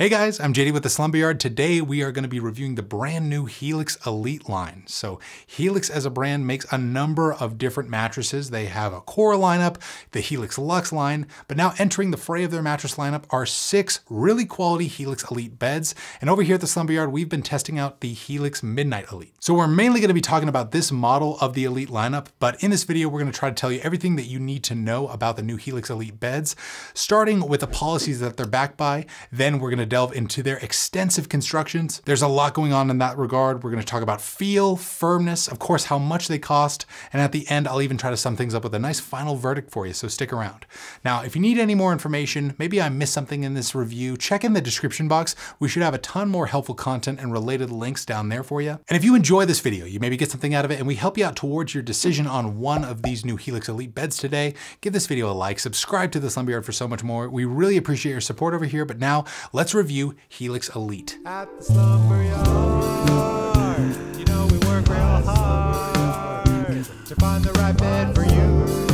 Hey guys, I'm JD with the Slumber Yard. Today we are going to be reviewing the brand new Helix Elite line. So Helix as a brand makes a number of different mattresses. They have a core lineup, the Helix Luxe line, but now entering the fray of their mattress lineup are six really quality Helix Elite beds. And over here at the Slumber Yard, we've been testing out the Helix Midnight Elite. So we're mainly going to be talking about this model of the Elite lineup, but in this video, we're going to try to tell you everything that you need to know about the new Helix Elite beds, starting with the policies that they're backed by. Then we're going to delve into their extensive constructions. There's a lot going on in that regard. We're gonna talk about feel, firmness, of course, how much they cost, and at the end, I'll even try to sum things up with a nice final verdict for you, so stick around. Now, if you need any more information, maybe I missed something in this review, check in the description box. We should have a ton more helpful content and related links down there for you. And if you enjoy this video, you maybe get something out of it, and we help you out towards your decision on one of these new Helix Elite beds today, give this video a like, subscribe to the Slumber Yard for so much more. We really appreciate your support over here, but now let's review Helix Elite. You know to find the right bed for you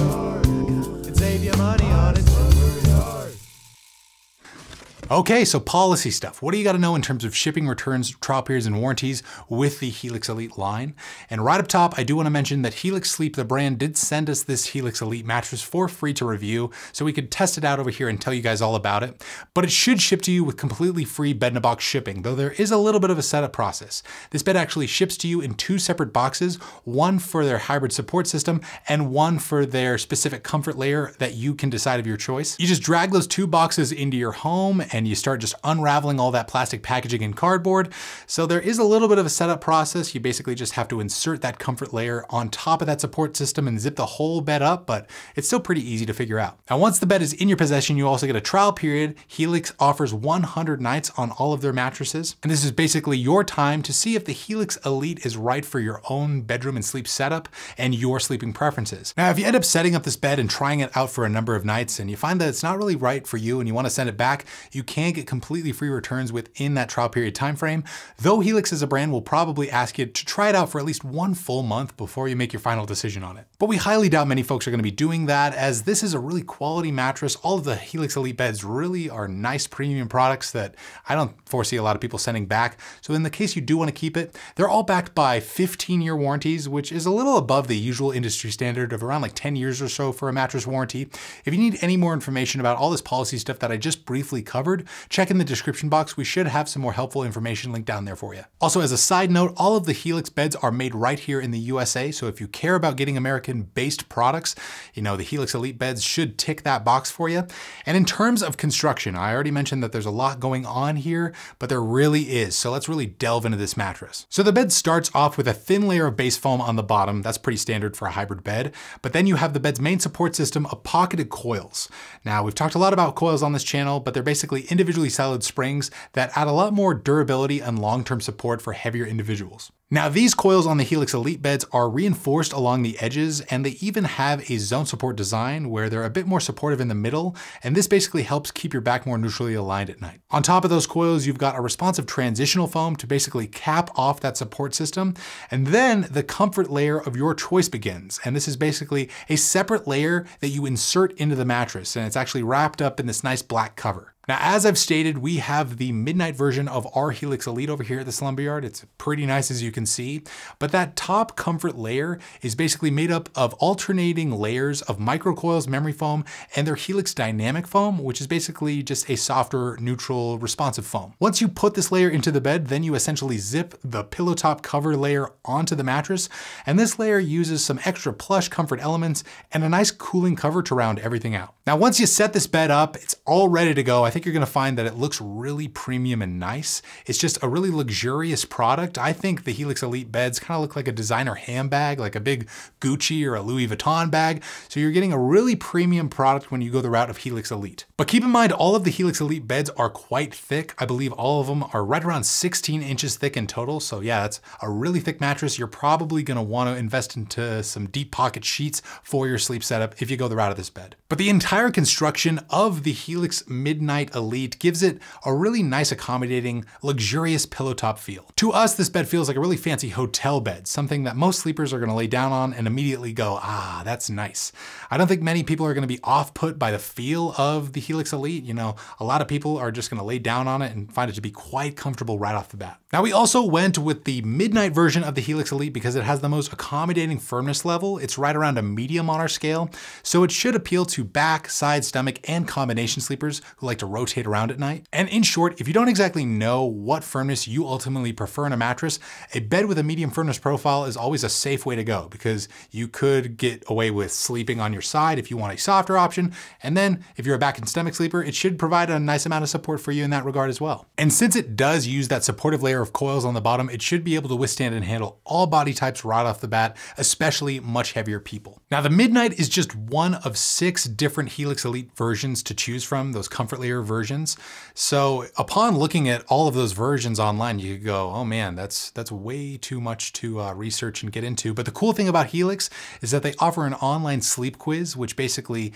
Okay, so policy stuff. What do you got to know in terms of shipping, returns, trial periods, and warranties with the Helix Elite line? And right up top, I do want to mention that Helix Sleep, the brand, did send us this Helix Elite mattress for free to review, so we could test it out over here and tell you guys all about it. But it should ship to you with completely free bed-in-a-box shipping, though there is a little bit of a setup process. This bed actually ships to you in two separate boxes, one for their hybrid support system and one for their specific comfort layer that you can decide of your choice. You just drag those two boxes into your home and you start just unraveling all that plastic packaging and cardboard. So there is a little bit of a setup process. You basically just have to insert that comfort layer on top of that support system and zip the whole bed up, but it's still pretty easy to figure out. Now, once the bed is in your possession, you also get a trial period. Helix offers 100 nights on all of their mattresses. And this is basically your time to see if the Helix Elite is right for your own bedroom and sleep setup and your sleeping preferences. Now, if you end up setting up this bed and trying it out for a number of nights and you find that it's not really right for you and you want to send it back, you can get completely free returns within that trial period timeframe, though Helix as a brand will probably ask you to try it out for at least one full month before you make your final decision on it. But we highly doubt many folks are gonna be doing that as this is a really quality mattress. All of the Helix Elite beds really are nice premium products that I don't foresee a lot of people sending back. So in the case you do wanna keep it, they're all backed by 15 year warranties, which is a little above the usual industry standard of around like 10 years or so for a mattress warranty. If you need any more information about all this policy stuff that I just briefly covered, check in the description box. We should have some more helpful information linked down there for you. Also, as a side note, all of the Helix beds are made right here in the USA. So if you care about getting American based products, you know, the Helix Elite beds should tick that box for you. And in terms of construction, I already mentioned that there's a lot going on here, but there really is. So let's really delve into this mattress. So the bed starts off with a thin layer of base foam on the bottom. That's pretty standard for a hybrid bed. But then you have the bed's main support system of pocketed coils. Now, we've talked a lot about coils on this channel, but they're basically individually solid springs that add a lot more durability and long-term support for heavier individuals. Now these coils on the Helix Elite beds are reinforced along the edges and they even have a zone support design where they're a bit more supportive in the middle and this basically helps keep your back more neutrally aligned at night. On top of those coils you've got a responsive transitional foam to basically cap off that support system and then the comfort layer of your choice begins and this is basically a separate layer that you insert into the mattress and it's actually wrapped up in this nice black cover. Now, as I've stated, we have the midnight version of our Helix Elite over here at the Slumber Yard. It's pretty nice as you can see, but that top comfort layer is basically made up of alternating layers of microcoils memory foam and their Helix dynamic foam, which is basically just a softer, neutral, responsive foam. Once you put this layer into the bed, then you essentially zip the pillow top cover layer onto the mattress, and this layer uses some extra plush comfort elements and a nice cooling cover to round everything out. Now, once you set this bed up, it's all ready to go. I think you're gonna find that it looks really premium and nice. It's just a really luxurious product. I think the Helix Elite beds kind of look like a designer handbag, like a big Gucci or a Louis Vuitton bag. So you're getting a really premium product when you go the route of Helix Elite. But keep in mind, all of the Helix Elite beds are quite thick. I believe all of them are right around 16 inches thick in total. So yeah, that's a really thick mattress. You're probably gonna wanna invest into some deep pocket sheets for your sleep setup if you go the route of this bed. But the entire construction of the Helix Midnight Midnight Elite gives it a really nice accommodating, luxurious pillow top feel. To us, this bed feels like a really fancy hotel bed, something that most sleepers are gonna lay down on and immediately go, ah, that's nice. I don't think many people are gonna be off put by the feel of the Helix Elite. You know, a lot of people are just gonna lay down on it and find it to be quite comfortable right off the bat. Now we also went with the midnight version of the Helix Elite because it has the most accommodating firmness level. It's right around a medium on our scale, so it should appeal to back, side, stomach, and combination sleepers who like to rotate around at night. And in short, if you don't exactly know what firmness you ultimately prefer in a mattress, a bed with a medium firmness profile is always a safe way to go because you could get away with sleeping on your side if you want a softer option. And then if you're a back and stomach sleeper, it should provide a nice amount of support for you in that regard as well. And since it does use that supportive layer of coils on the bottom, it should be able to withstand and handle all body types right off the bat, especially much heavier people. Now the Midnight is just one of six different Helix Elite versions to choose from, those comfort layer versions. So upon looking at all of those versions online, you go, oh man, that's, that's way too much to uh, research and get into. But the cool thing about Helix is that they offer an online sleep quiz, which basically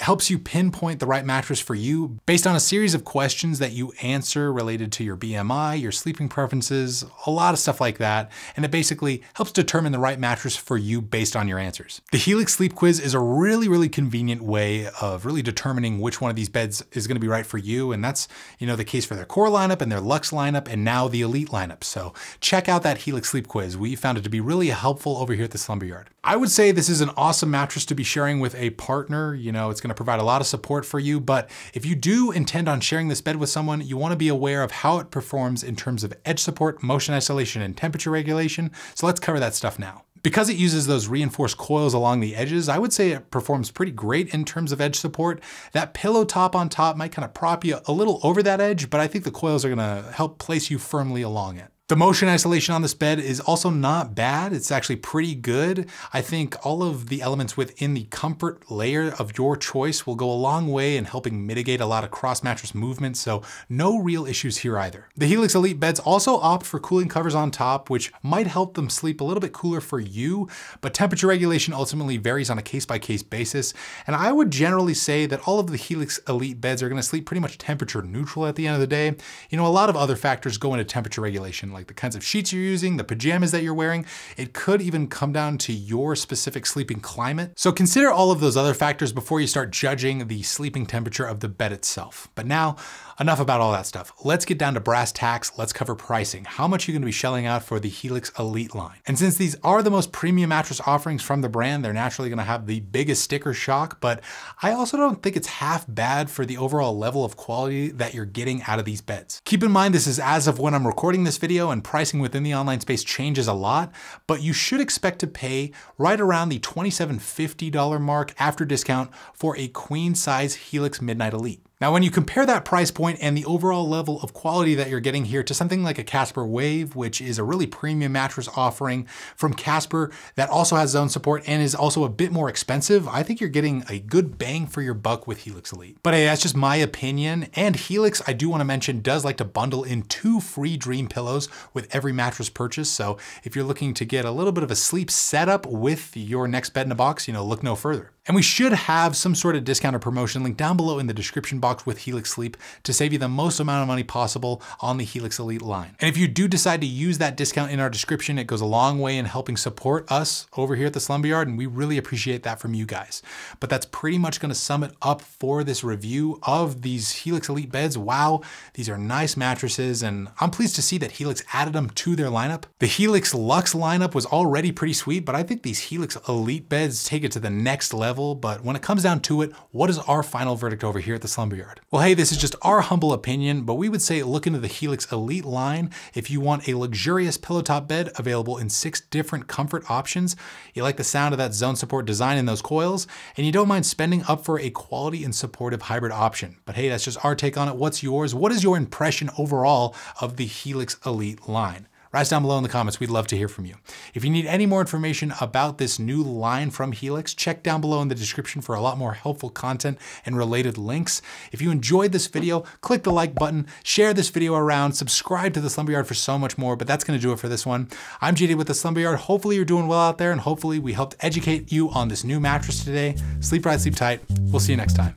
helps you pinpoint the right mattress for you based on a series of questions that you answer related to your BMI, your sleeping preferences, a lot of stuff like that. And it basically helps determine the right mattress for you based on your answers. The Helix Sleep Quiz is a really, really convenient way of really determining which one of these beds is gonna be right for you. And that's, you know, the case for their core lineup and their Luxe lineup and now the Elite lineup. So check out that Helix Sleep Quiz. We found it to be really helpful over here at the Slumber Yard. I would say this is an awesome mattress to be sharing with a partner. You know, it's gonna provide a lot of support for you, but if you do intend on sharing this bed with someone, you wanna be aware of how it performs in terms of edge support, motion isolation, and temperature regulation. So let's cover that stuff now. Because it uses those reinforced coils along the edges, I would say it performs pretty great in terms of edge support. That pillow top on top might kind of prop you a little over that edge, but I think the coils are gonna help place you firmly along it. The motion isolation on this bed is also not bad. It's actually pretty good. I think all of the elements within the comfort layer of your choice will go a long way in helping mitigate a lot of cross mattress movement, so no real issues here either. The Helix Elite beds also opt for cooling covers on top, which might help them sleep a little bit cooler for you, but temperature regulation ultimately varies on a case-by-case -case basis, and I would generally say that all of the Helix Elite beds are gonna sleep pretty much temperature neutral at the end of the day. You know, a lot of other factors go into temperature regulation, like the kinds of sheets you're using, the pajamas that you're wearing. It could even come down to your specific sleeping climate. So consider all of those other factors before you start judging the sleeping temperature of the bed itself. But now, enough about all that stuff. Let's get down to brass tacks. Let's cover pricing. How much are you gonna be shelling out for the Helix Elite line? And since these are the most premium mattress offerings from the brand, they're naturally gonna have the biggest sticker shock, but I also don't think it's half bad for the overall level of quality that you're getting out of these beds. Keep in mind, this is as of when I'm recording this video and pricing within the online space changes a lot, but you should expect to pay right around the $2750 mark after discount for a queen size Helix Midnight Elite. Now, when you compare that price point and the overall level of quality that you're getting here to something like a Casper Wave, which is a really premium mattress offering from Casper that also has zone support and is also a bit more expensive, I think you're getting a good bang for your buck with Helix Elite. But hey, that's just my opinion. And Helix, I do wanna mention, does like to bundle in two free dream pillows with every mattress purchase. So if you're looking to get a little bit of a sleep setup with your next bed in a box, you know, look no further. And we should have some sort of discount or promotion link down below in the description box with Helix Sleep to save you the most amount of money possible on the Helix Elite line. And if you do decide to use that discount in our description, it goes a long way in helping support us over here at the Slumber Yard, and we really appreciate that from you guys. But that's pretty much gonna sum it up for this review of these Helix Elite beds. Wow, these are nice mattresses, and I'm pleased to see that Helix added them to their lineup. The Helix Luxe lineup was already pretty sweet, but I think these Helix Elite beds take it to the next level level, but when it comes down to it, what is our final verdict over here at the Slumber Yard? Well, hey, this is just our humble opinion, but we would say look into the Helix Elite line if you want a luxurious pillow top bed available in six different comfort options. You like the sound of that zone support design in those coils, and you don't mind spending up for a quality and supportive hybrid option. But hey, that's just our take on it. What's yours? What is your impression overall of the Helix Elite line? Write us down below in the comments. We'd love to hear from you. If you need any more information about this new line from Helix, check down below in the description for a lot more helpful content and related links. If you enjoyed this video, click the like button, share this video around, subscribe to the Slumber Yard for so much more, but that's gonna do it for this one. I'm JD with the Slumber Yard. Hopefully you're doing well out there and hopefully we helped educate you on this new mattress today. Sleep right, sleep tight. We'll see you next time.